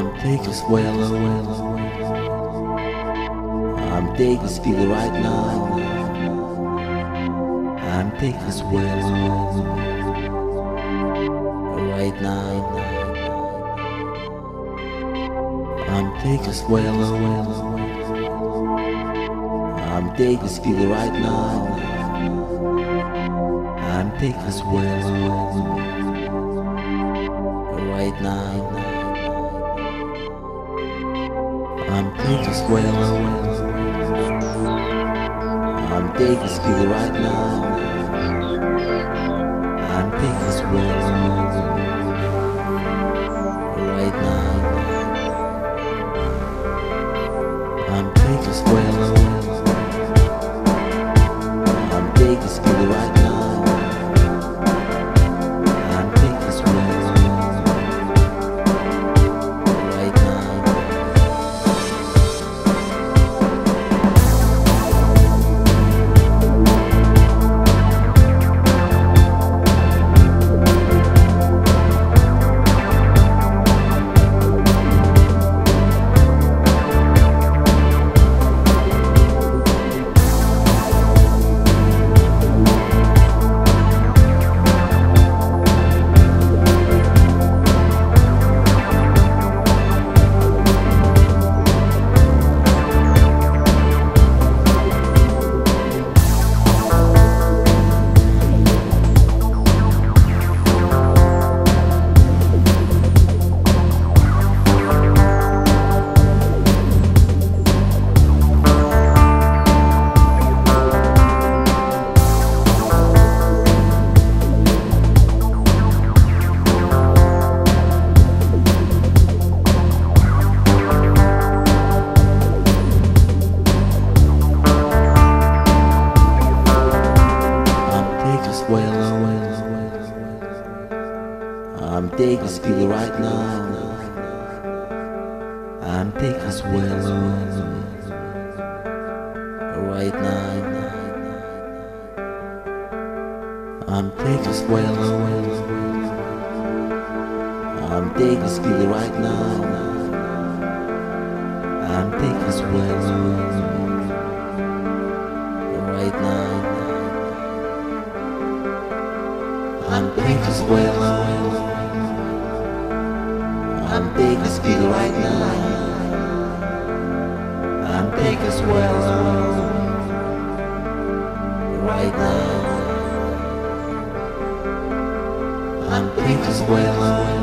I'm taking swallow. I'm taking speed right now. I'm taking swallow. Right now. I'm taking swallow. I'm taking speed right now. I'm taking swallow. Right now. I'm taking swallow. I'm taking speed right now. I'm taking swallow. I'm taking speed right now. I'm taking swallow. Right now. I'm taking swallow. I'm taking speed right now. I'm taking swallow. Right now. I'm taking swallow. I'm taking speed right now. I'm taking swallow. Right now. I'm taking swallow. I'm